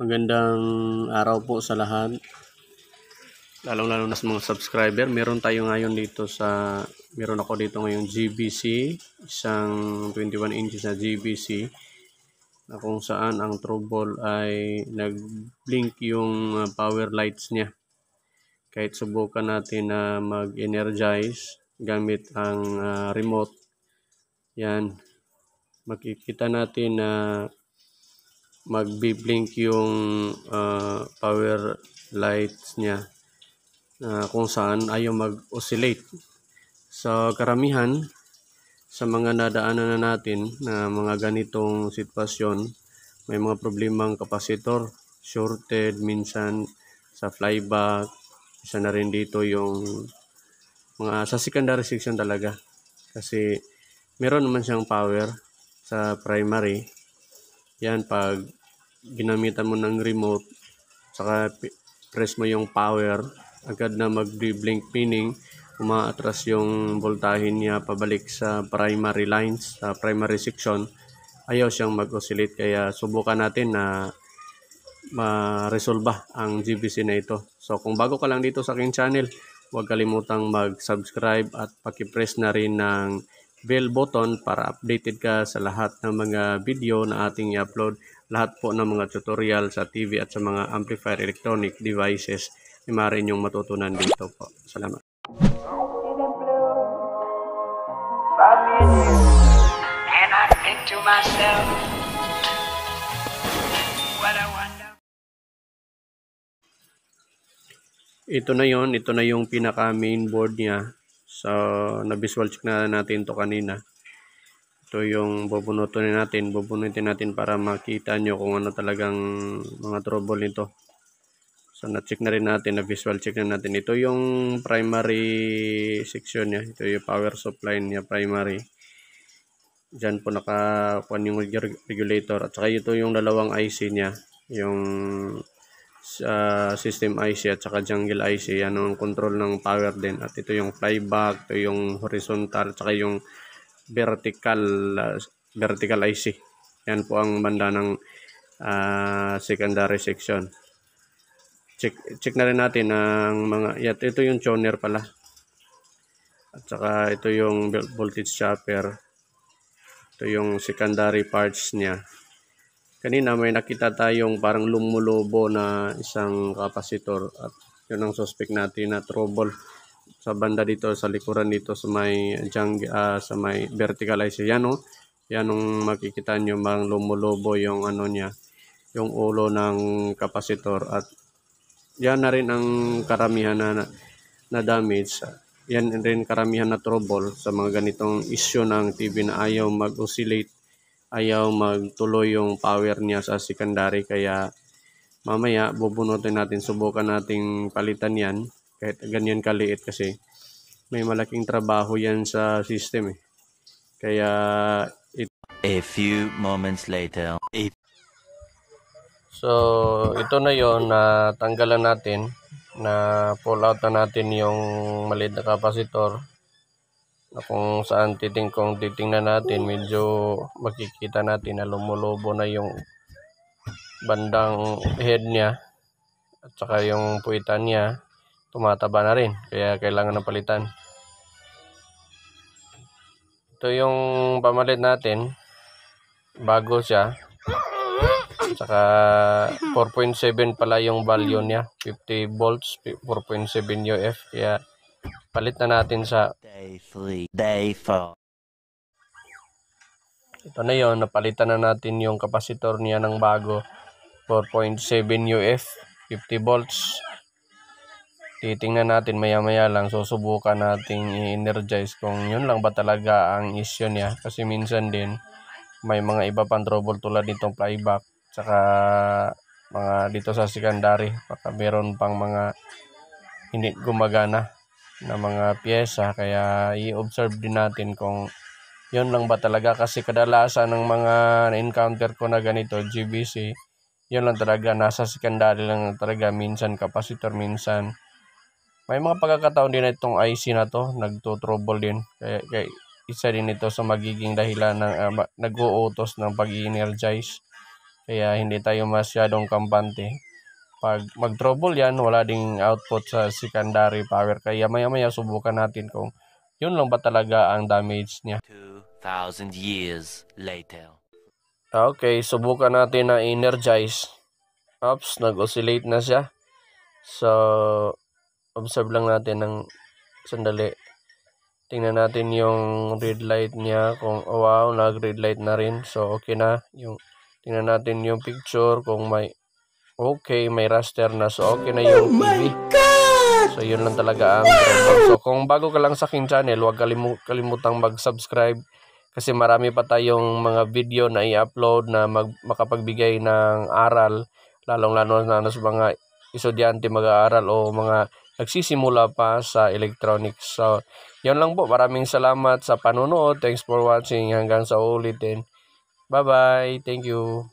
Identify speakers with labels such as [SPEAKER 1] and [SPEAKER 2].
[SPEAKER 1] Magandang araw po sa lahat. Lalong-lalo na sa mga subscriber. Meron tayo ngayon dito sa, meron ako dito ngayon GBC, isang 21 inches na GBC na kung saan ang trouble ay nag-blink yung uh, power lights niya. Kahit subukan natin na mag-energize gamit ang uh, remote, yan, makikita natin na magbi-blink yung uh, power lights niya uh, kung saan ayaw mag-oscillate. So karamihan sa mga nadaanan na natin na mga ganitong sitwasyon, may mga problemang kapasitor, shorted minsan sa flyback, isa na rin dito yung mga sa secondary section talaga kasi meron naman siyang power sa primary yan, pag ginamitan mo ng remote, saka press mo yung power, agad na mag-blink meaning umaatras yung voltahe niya pabalik sa primary lines, sa primary section. Ayaw siyang mag-oscillate kaya subukan natin na ma-resolve ang GBC na ito. So kung bago ka lang dito sa aking channel, huwag kalimutang mag-subscribe at paki-press na rin ng bell button para updated ka sa lahat ng mga video na ating i-upload. Lahat po ng mga tutorial sa TV at sa mga amplifier electronic devices ay maaari niyong matutunan dito po. Salamat. Ito na yon, ito na yung pinaka main board niya So, na-visual check na natin to kanina. Ito yung bubunutin natin. Bubunutin natin para makita nyo kung ano talagang mga trouble nito. So, na-check na rin natin. Na-visual check na natin. Ito yung primary section niya. Ito yung power supply niya primary. Diyan po nakakuan yung regulator. At saka ito yung dalawang IC niya. Yung uh, system IC at saka jungle IC yan ang control ng power din. At ito yung flyback ito yung horizontal at saka yung vertical uh, vertical IC yan po ang banda ng uh, secondary section. Check check na rin natin ang mga yat ito yung tuner pala. At saka ito yung voltage chopper. Ito yung secondary parts niya Kanina may nakita tayong parang lumulobo na isang kapasitor at yun ang suspect natin na trouble sa banda dito sa likuran dito sa may jung, uh, sa may vertical IC yan oh. Yan ang makikita nyo bang lumulobo yung ano niya yung ulo ng kapasitor. At yan na rin ang karamihan na, na damage. Yan rin karamihan na trouble sa mga ganitong issue ng TV na ayaw mag-oscillate ayaw magtuloy yung power niya sa secondary kaya mamaya bubunutin natin subukan nating palitan yan. Kahit ganyan kaliit kasi may malaking trabaho yan sa system eh. Kaya it
[SPEAKER 2] a few moments later. It...
[SPEAKER 1] so ito na yon na tanggalan natin na pull out na natin yung maliit na kapasitor na kung saan titing kung titingnan natin medyo makikita natin na lumulobo na yung bandang head niya at saka yung puwitan niya. Tumataba na rin kaya kailangan ng palitan. Ito yung pamalit natin. Bago siya. At saka 4.7 pala yung value niya. 50 volts 4.7 UF kaya Palit na natin sa
[SPEAKER 2] day 3, day 4.
[SPEAKER 1] Ito na yon napalitan na natin yung kapasitor niya ng bago. 4.7 UF 50 volts. Titingnan natin maya maya lang susubukan nating i-energize kung yun lang ba talaga ang issue niya. Kasi minsan din may mga iba pang trouble tulad nitong flyback tsaka mga dito sa secondary baka meron pang mga hindi gumagana na mga pyesa. Kaya i-observe din natin kung yon lang ba talaga. Kasi kadalasan ng mga encounter ko na ganito GBC yon lang talaga. Nasa secondary lang talaga. Minsan capacitor minsan. May mga pagkakataon din itong IC na to. Nagto-trouble din. Kaya, kaya isa din ito sa magiging dahilan ng uh, nag-uutos ng pag-energize Kaya hindi tayo masyadong kampante. Pag mag-trouble yan, wala ding output sa secondary power. Kaya maya-maya subukan natin kung yun lang ba talaga ang damage niya.
[SPEAKER 2] 2,000 years later.
[SPEAKER 1] Okay, subukan natin na energize. Ops, nag-oscillate na siya. So, observe lang natin ng sandali. Tingnan natin yung red light niya kung oh, wow, nag-red light na rin. So, okay na. Yung tingnan natin yung picture kung may okay, may raster na. So, okay na yung TV. So, yun lang talaga ang trouble. So, kung bago ka lang sa aking channel, huwag kalimu- kalimutang mag-subscribe kasi marami pa tayong mga video na i-upload na mag- makapagbigay ng aral, lalong-lalo na sa mga estudyante mag-aaral o mga nagsisimula pa sa electronics. So, yun lang po. Maraming salamat sa panonood. Thanks for watching. Hanggang sa ulitin. Bye-bye. Thank you.